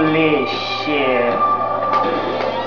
Holy shit.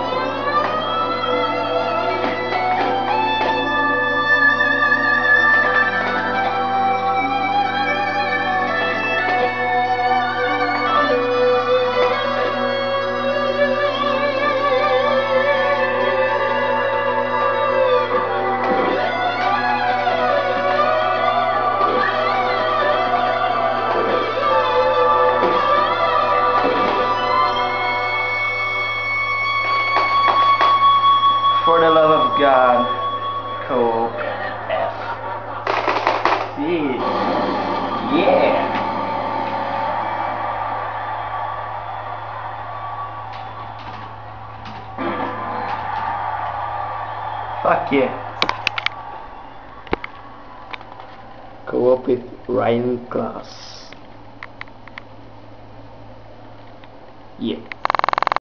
Fuck yeah. Go up with Ryan Class. Yeah.